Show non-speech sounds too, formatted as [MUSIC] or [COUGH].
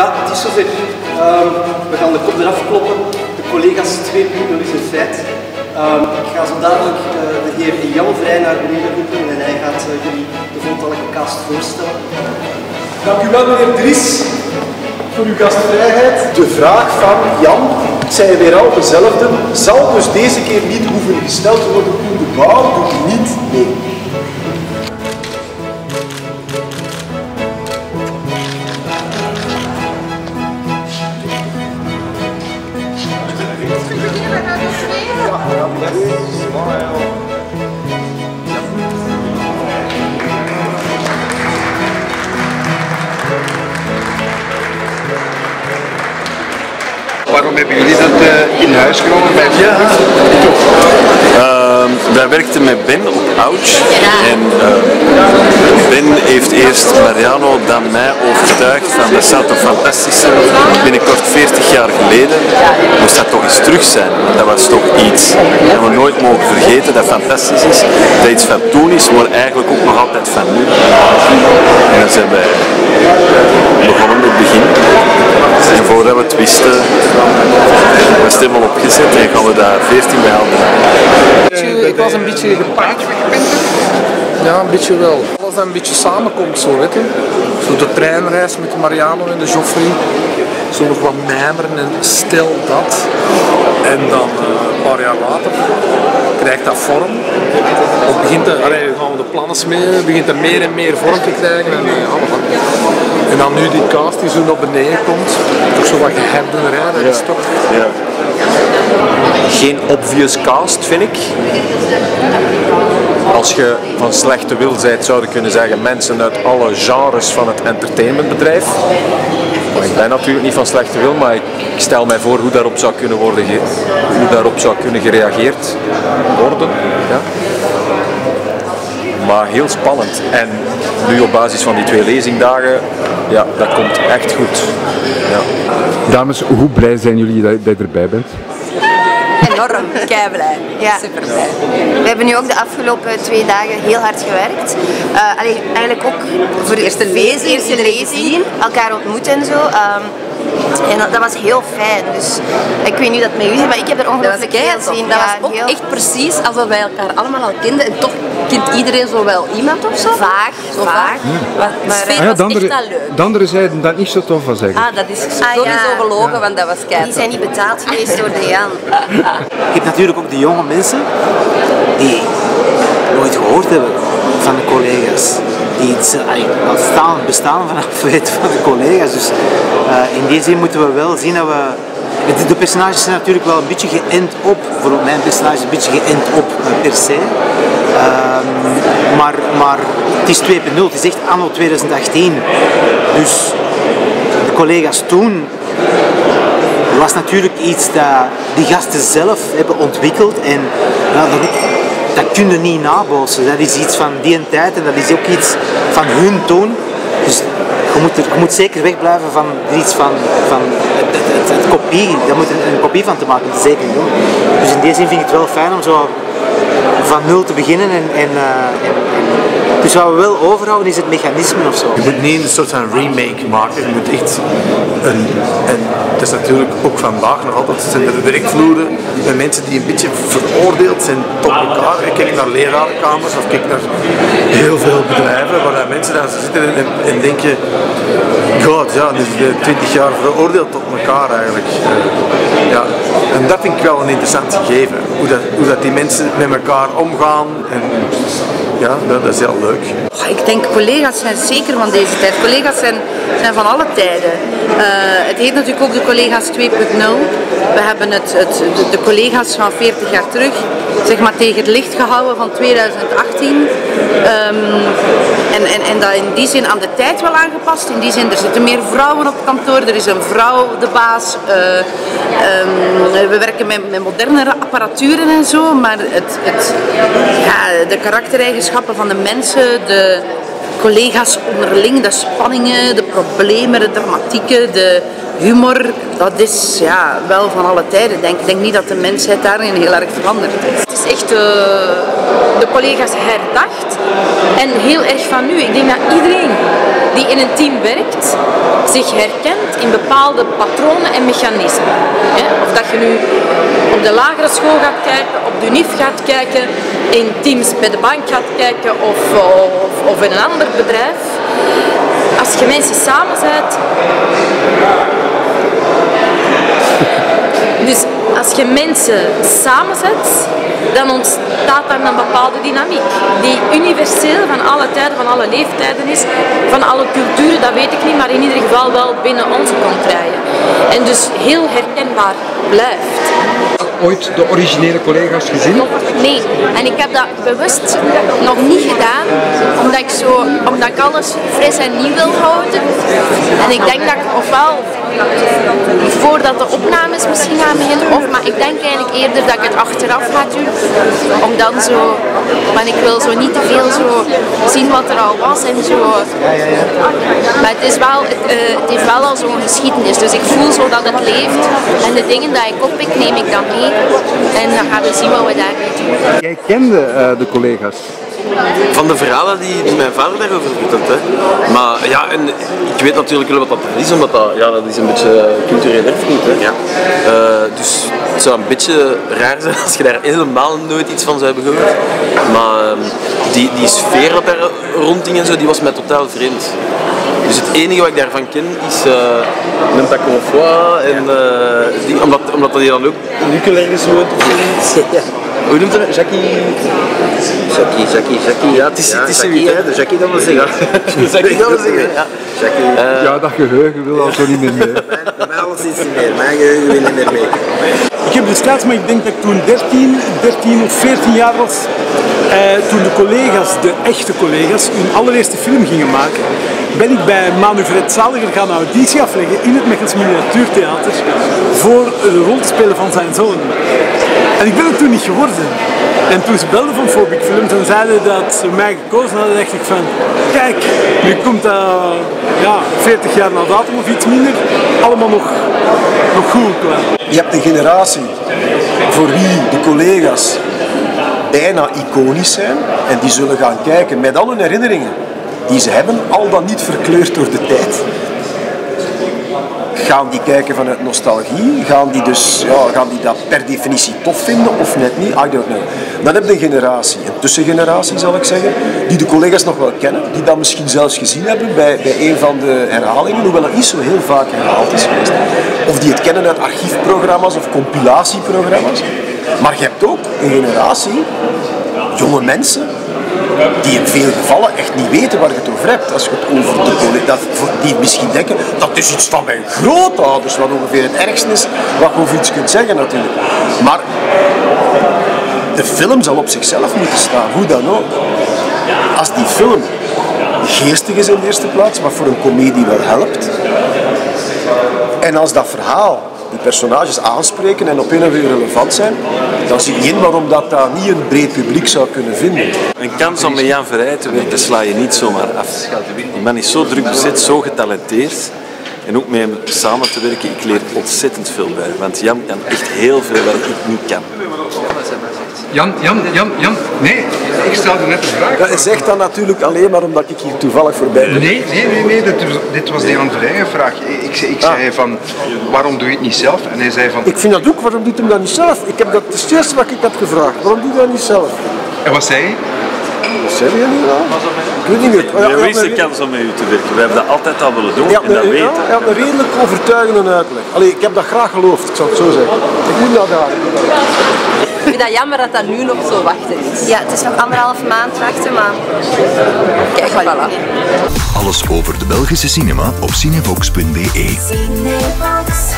Ja, het is zover. Ehm, we gaan de kop eraf kloppen. De collega's 2.0 is een feit. Ehm, ik ga zo dadelijk eh, de heer Jan Vrij naar beneden roepen en hij gaat eh, jullie de voltallige cast voorstellen. Dank u wel, meneer Dries, voor uw gastvrijheid. De vraag van Jan, ik zei weer al dezelfde, zal dus deze keer niet hoeven gesteld worden de bouw doet niet mee. Waarom hebben jullie dat eh, in huis genomen? Bij ja, Ehm, wij werkten met Ben op Ouch. En eh, Ben heeft eerst Mariano dan mij overtuigd van dat zou toch fantastisch. Binnenkort 40 jaar geleden moest dat toch eens terug zijn. Want dat was toch iets dat we nooit mogen vergeten, dat fantastisch is. Dat iets van toen is, maar eigenlijk ook nog altijd van nu. En dan zijn wij begonnen met het begin. We het wisten, was het helemaal opgezet en gaan we daar 14 bij draaien. Ik was een beetje gepaard. Ja, een beetje wel. Als dat een beetje samenkomt, zo weet je. Zo de treinreis met Mariano en de Joffrey. Zo nog wat mijmeren en stil dat. En dan eh, een paar jaar later krijgt dat vorm. Of begint er, allee, gaan we de plannen smeden, begint er meer en meer vorm te krijgen. En, eh, en dan nu die cast die zo naar beneden komt, toch zo wat gehebdenerij, dat is toch... Ja. geen obvious cast, vind ik. Als je van slechte wil bent, zou je kunnen zeggen mensen uit alle genres van het entertainmentbedrijf. Ik ben natuurlijk niet van slechte wil, maar ik stel mij voor hoe daarop zou kunnen worden, hoe daarop zou kunnen gereageerd worden. Ja. Maar heel spannend. En nu op basis van die twee lezingdagen, ja, dat komt echt goed. Ja. Dames, hoe blij zijn jullie dat je erbij bent? Enorm, kei blij. Ja. Super blij. We hebben nu ook de afgelopen twee dagen heel hard gewerkt. Allee, eigenlijk ook voor de eerste lezing, eerste lezing, elkaar ontmoet en zo. Ehm, en dat, dat was heel fijn. Dus ik weet niet dat het met u is, maar ik heb er ongelooflijk veel in. Dat Ja, was ook heel- echt precies alsof wij elkaar allemaal al kenden. En toch kent iedereen zo wel iemand of zo. Vaag, Zo vaag. Maar Maar, Ah ja, was echt wel leuk. de andere zeiden dat niet zo tof was eigenlijk. Ah, dat is Ah, sowieso ja. gelogen, want dat was Die keihard. zijn niet betaald geweest door de Jan. Je hebt natuurlijk ook de jonge mensen die nooit gehoord hebben van de collega's. Die staan, bestaan vanaf weten van de collega's. Dus eh, in die zin moeten we wel zien dat we. De, de personages zijn natuurlijk wel een beetje geënt op, voor mijn personage een beetje geënt op eh, per se. Ehm, maar, maar het is 2.0, het is echt anno 2018. Dus de collega's toen was natuurlijk iets dat die gasten zelf hebben ontwikkeld en dat, dat kun je niet nabootsen. Dat is iets van die tijd en dat is ook iets van hun toon. Dus je moet, er, je moet zeker wegblijven van iets van, van het, het, kopie, daar moet een, een kopie van te maken, dat zeker doen. Dus in die zin vind ik het wel fijn om zo van nul te beginnen en, en, eh, en- dus wat we wel overhouden is het mechanisme of zo. Je moet niet een soort van remake maken. Je moet echt een. En het is natuurlijk ook vandaag nog altijd. Zijn de werkvloeren met mensen die een beetje veroordeeld zijn tot elkaar. Ik kijk naar lerarenkamers of kijk naar heel veel bedrijven waar mensen daar zitten en, en denken. God, ja, de 20 jaar veroordeeld tot elkaar eigenlijk. Ja. En dat vind ik wel een interessant gegeven. Hoe dat, hoe dat die mensen met elkaar omgaan. En ja, dat, is heel leuk. Ik denk collega's zijn zeker van deze tijd. Collega's zijn, zijn van alle tijden. Eh, het heet natuurlijk ook de collega's 2.0. We hebben het, het, de, collega's van 40 jaar terug zeg maar, tegen het licht gehouden van 2018. Ehm, en, en, en dat in die zin aan de tijd wel aangepast. In die zin, er zitten meer vrouwen op kantoor. Er is een vrouw de baas. Eh, ehm, we werken met, met modernere apparaturen en zo. Maar het, het, ja, de karaktereigenschappen van de mensen, de collega's onderling, de spanningen, de problemen, de dramatieken, de humor, dat is ja, wel van alle tijden. Denk. Ik denk niet dat de mensheid daarin heel erg veranderd is. Het is echt eh, de collega's herdacht en heel erg van nu. Ik denk dat iedereen die in een team werkt, zich herkent in bepaalde patronen en mechanismen. Of dat je nu op de lagere school gaat kijken, op de UNIF gaat kijken, in teams bij de bank gaat kijken of, of, in een ander bedrijf. Als je mensen samen dus als je mensen samenzet, dan ontstaat daar een bepaalde dynamiek. Die universeel van alle tijden, van alle leeftijden is, van alle culturen, dat weet ik niet, maar in ieder geval wel binnen onze contraien. En dus heel herkenbaar blijft. Ooit de originele collega's gezien? Nee, en ik heb dat bewust nog niet gedaan, omdat ik, zo, omdat ik alles fris en nieuw wil houden. En ik denk dat ik ofwel voordat de opnames misschien gaan beginnen, of, maar ik denk eigenlijk eerder dat ik het achteraf ga doen, om dan zo, maar ik wil zo niet te veel zo zien wat er al was en zo. Maar het, is wel, het, uh, heeft wel al zo'n geschiedenis, dus ik voel zo dat het leeft en de dingen die ik oppik neem ik dan mee en dan gaan we zien wat we daarmee doen. Jij kende uh, de collega's? Van de verhalen die, die mijn vader daarover vertelt. Hè. Maar ja, en ik weet natuurlijk wel wat dat is, omdat dat, ja, dat is een beetje cultureel erfgoed. Hè. Ja. Uh, dus het zou een beetje raar zijn als je daar helemaal nooit iets van zou hebben gehoord. Maar ehm, die, die sfeer dat daar rondging en zo, die was mij totaal vreemd. Dus het enige wat ik daarvan ken is uh, een en uh, die, omdat, omdat hij dan ook in Ukkel ergens woont of zoiets. Hoe noemt hij Jackie? Jackie, Jackie, Jackie. Ja, het is, ja, het is Jackie, hè, de Jackie dat wil zeggen. [LAUGHS] Jackie dat wil zeggen, ja. Jackie. Uh, ja, dat geheugen wil al zo niet meer mee. Bij mij alles iets niet meer. Mijn geheugen wil niet meer mee. Ik heb de stats, maar ik denk dat ik toen 13, 13 of 14 jaar was. Eh, toen de collega's, de echte collega's, hun allereerste film gingen maken, ben ik bij Manu Fred Zaliger gaan auditie afleggen in het Mechels Miniatuurtheater voor de rol te spelen van zijn zoon. En ik ben het toen niet geworden. En toen ze belden van Phobic Films en zeiden dat ze mij gekozen hadden, dacht ik van, kijk, nu komt dat ja, 40 jaar na datum of iets minder, allemaal nog, nog goed klaar. Je hebt een generatie voor wie de collega's bijna iconisch zijn en die zullen gaan kijken met al hun herinneringen die ze hebben, al dan niet verkleurd door de tijd. Gaan die kijken vanuit nostalgie? Gaan die, dus, ja, gaan die dat per definitie tof vinden of net niet? I don't know. Dan heb je een generatie, een tussengeneratie zal ik zeggen, die de collega's nog wel kennen, die dat misschien zelfs gezien hebben bij, bij een van de herhalingen, hoewel het niet zo heel vaak herhaald is geweest. Of die het kennen uit archiefprogramma's of compilatieprogramma's. Maar je hebt ook een generatie, jonge mensen, die in veel gevallen echt niet weten waar je het over hebt. Als je het over de dat, die misschien denken, dat is iets van mijn grootouders, wat ongeveer het ergste is wat je over iets kunt zeggen natuurlijk. Maar de film zal op zichzelf moeten staan, hoe dan ook. Als die film geestig is in de eerste plaats, wat voor een komedie wel helpt. En als dat verhaal personages aanspreken en op een of andere relevant zijn, dan zie ik niet in waarom dat, dat niet een breed publiek zou kunnen vinden. Een kans om met Jan Verrij te werken sla je niet zomaar af. Die man is zo druk bezet, zo getalenteerd. En ook met hem samen te werken, ik leer ontzettend veel bij. Want Jan kan echt heel veel wat ik niet kan. Jan, Jan, Jan, Jan, nee, ik stelde net een vraag. Dat zegt dan natuurlijk alleen maar omdat ik hier toevallig voorbij ben. Nee, nee, nee, nee dit, dit was die andere eigen vraag. Ik, ik, ik zei van, waarom doe je het niet zelf? En hij zei van... Ik vind dat ook, waarom doet hem dat niet zelf? Ik heb dat, dat is het eerste wat ik heb gevraagd. Waarom doe je dat niet zelf? En wat zei hij? Wat zei hij nu nou? Ik weet niet meer. We hebben de kans om met u te werken. We hebben dat altijd al willen doen en dat ja, weten. Je hebt een redelijk overtuigende uitleg. Allee, ik heb dat graag geloofd, ik zou het zo zeggen. Ik moet naar daar. Ik vind dat jammer dat dat nu nog zo wachten is. Ja, het is nog anderhalf maand wachten, maar... Kijk, voilà. Alles over de Belgische cinema op cinevox.be. Cinevox.